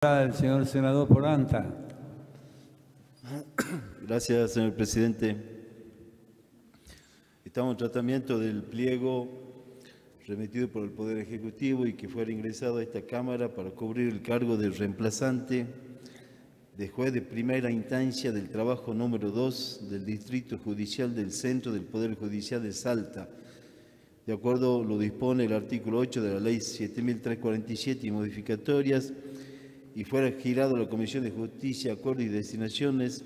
El señor senador Poranta. Gracias, señor presidente. Estamos en tratamiento del pliego remitido por el Poder Ejecutivo y que fuera ingresado a esta Cámara para cubrir el cargo de reemplazante de juez de primera instancia del trabajo número 2 del Distrito Judicial del Centro del Poder Judicial de Salta. De acuerdo lo dispone el artículo 8 de la Ley 7347 y modificatorias, y fuera girado a la Comisión de Justicia, Acuerdos y Destinaciones,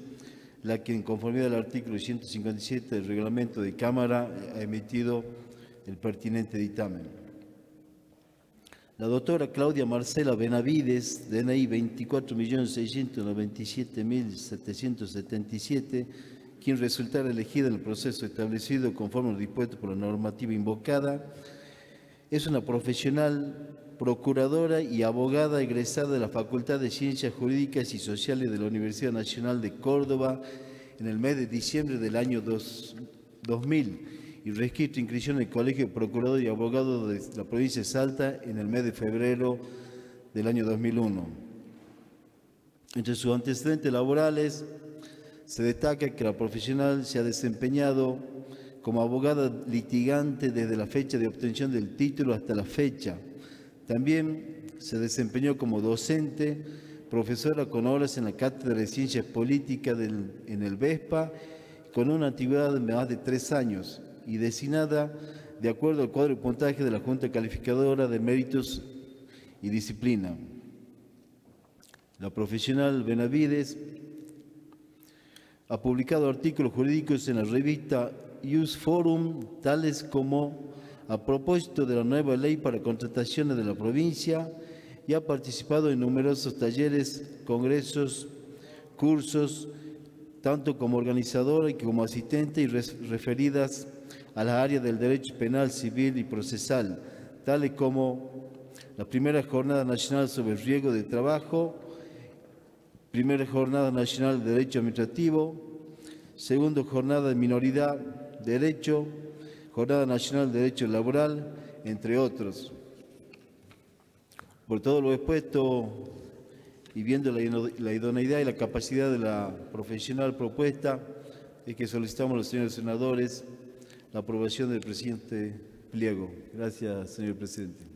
la que en conformidad al artículo 157 del reglamento de Cámara ha emitido el pertinente dictamen. La doctora Claudia Marcela Benavides, DNI 24.697.777, quien resultara elegida en el proceso establecido conforme lo dispuesto por la normativa invocada, es una profesional procuradora y abogada egresada de la Facultad de Ciencias Jurídicas y Sociales de la Universidad Nacional de Córdoba en el mes de diciembre del año 2000 y registro inscripción en el Colegio de Procurador y Abogado de la provincia de Salta en el mes de febrero del año 2001. Entre sus antecedentes laborales se destaca que la profesional se ha desempeñado como abogada litigante desde la fecha de obtención del título hasta la fecha. También se desempeñó como docente, profesora con horas en la Cátedra de Ciencias Políticas en el VESPA, con una antigüedad de más de tres años y designada de acuerdo al cuadro de puntaje de la Junta Calificadora de Méritos y Disciplina. La profesional Benavides ha publicado artículos jurídicos en la revista Use Forum, tales como a propósito de la nueva ley para contrataciones de la provincia y ha participado en numerosos talleres, congresos, cursos, tanto como organizadora y como asistente y referidas a las áreas del derecho penal, civil y procesal, tales como la primera Jornada Nacional sobre el Riesgo de Trabajo, primera Jornada Nacional de Derecho Administrativo, segunda Jornada de Minoridad, Derecho, Jornada Nacional de Derecho Laboral, entre otros. Por todo lo expuesto y viendo la idoneidad y la capacidad de la profesional propuesta, es que solicitamos a los señores senadores la aprobación del presidente Pliego. Gracias, señor presidente.